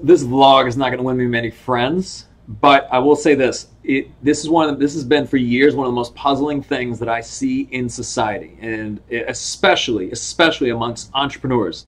This vlog is not going to win me many friends, but I will say this: it, this is one of this has been for years one of the most puzzling things that I see in society, and especially especially amongst entrepreneurs,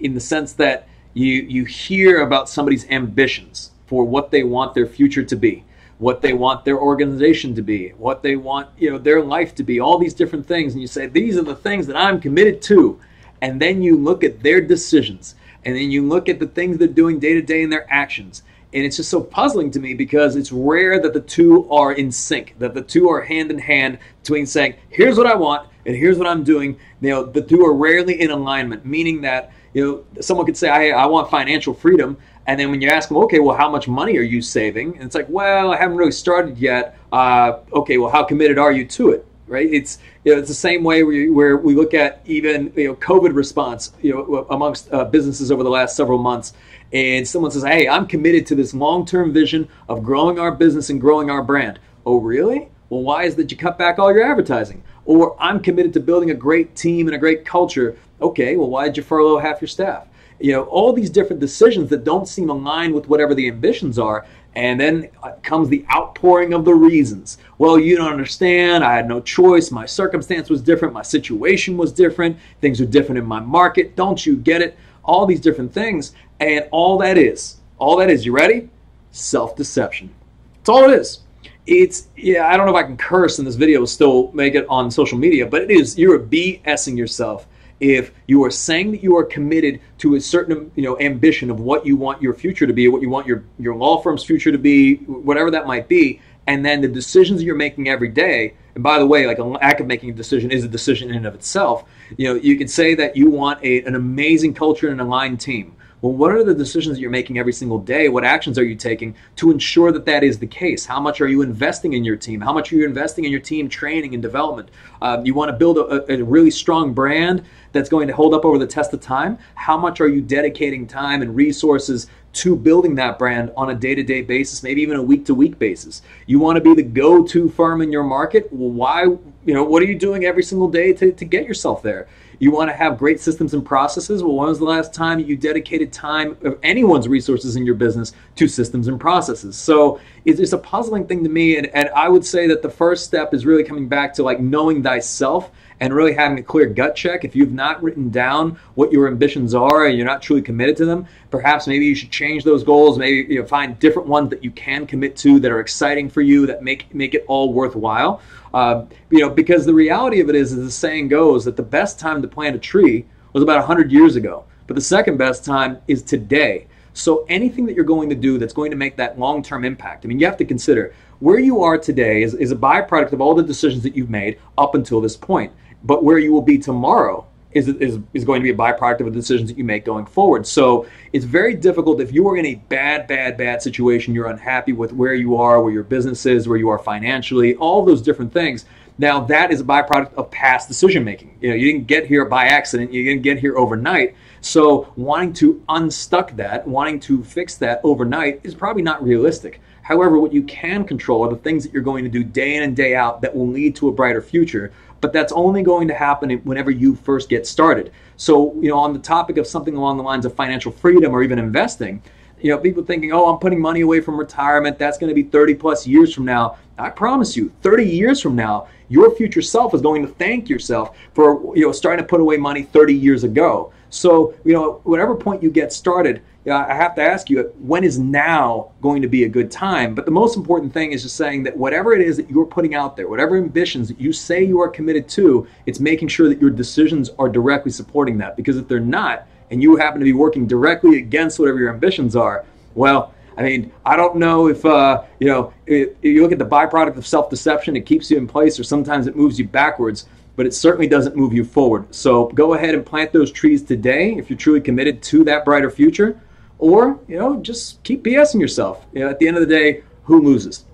in the sense that you you hear about somebody's ambitions for what they want their future to be what they want their organization to be, what they want, you know, their life to be, all these different things and you say these are the things that I'm committed to and then you look at their decisions. And then you look at the things they're doing day to day in their actions. And it's just so puzzling to me because it's rare that the two are in sync that the two are hand in hand between saying here's what i want and here's what i'm doing. You know the two are rarely in alignment meaning that you know someone could say i, I want financial freedom. And then when you ask them okay well how much money are you saving? And it's like well i haven't really started yet. Uh, okay well how committed are you to it right? It's you know, it's the same way where, where we look at even you know COVID response, you know, amongst uh, businesses over the last several months, and someone says, "Hey, I'm committed to this long-term vision of growing our business and growing our brand." Oh, really? Well, why is that you cut back all your advertising? Or I'm committed to building a great team and a great culture. Okay, well, why did you furlough half your staff? You know, all these different decisions that don't seem aligned with whatever the ambitions are. And then uh, comes the outpouring of the reasons. Well, you don't understand. I had no choice. My circumstance was different. My situation was different. Things are different in my market. Don't you get it? All these different things. And all that is, all that is, you ready? Self deception. That's all it is. It's, yeah, I don't know if I can curse in this video, still make it on social media, but it is, you're BSing yourself if you are saying that you are committed to a certain you know ambition of what you want your future to be, what you want your your law firm's future to be, whatever that might be, and then the decisions you're making every day. And by the way, like an act of making a decision is a decision in and of itself. You know, you can say that you want a, an amazing culture and an aligned team. Well, what are the decisions that you're making every single day? What actions are you taking to ensure that that is the case? How much are you investing in your team? How much are you investing in your team training and development? Um, you want to build a, a really strong brand that's going to hold up over the test of time. How much are you dedicating time and resources to building that brand on a day to day basis, maybe even a week to week basis? You want to be the go to firm in your market? Well, why? You know, what are you doing every single day to, to get yourself there? You want to have great systems and processes. Well, when was the last time you dedicated time of anyone's resources in your business to systems and processes? So it's just a puzzling thing to me. And, and I would say that the first step is really coming back to like knowing thyself and really having a clear gut check. If you've not written down what your ambitions are and you're not truly committed to them, perhaps maybe you should change those goals. Maybe you know, find different ones that you can commit to that are exciting for you that make make it all worthwhile. Uh, you know, because the reality of it is, as the saying goes, that the best time to plant a tree was about 100 years ago, but the second best time is today. So anything that you're going to do that's going to make that long-term impact, I mean, you have to consider where you are today is, is a byproduct of all the decisions that you've made up until this point. But where you will be tomorrow is, is, is going to be a byproduct of the decisions that you make going forward. So it's very difficult if you are in a bad, bad, bad situation, you're unhappy with where you are, where your business is, where you are financially, all those different things. Now that is a byproduct of past decision making. You know, you didn't get here by accident, you didn't get here overnight. So wanting to unstuck that, wanting to fix that overnight is probably not realistic. However, what you can control are the things that you're going to do day in and day out that will lead to a brighter future but that's only going to happen whenever you first get started. So, you know, on the topic of something along the lines of financial freedom or even investing, you know, people thinking, oh, I'm putting money away from retirement. That's going to be 30 plus years from now. I promise you, 30 years from now, your future self is going to thank yourself for, you know, starting to put away money 30 years ago. So, you know, whatever point you get started, I have to ask you, when is now going to be a good time? But the most important thing is just saying that whatever it is that you're putting out there, whatever ambitions that you say you are committed to, it's making sure that your decisions are directly supporting that. Because if they're not, and you happen to be working directly against whatever your ambitions are, well, I mean, I don't know if, uh, you know, if you look at the byproduct of self deception, it keeps you in place or sometimes it moves you backwards but it certainly doesn't move you forward. So go ahead and plant those trees today if you're truly committed to that brighter future, or you know just keep BSing yourself. You know, at the end of the day, who loses?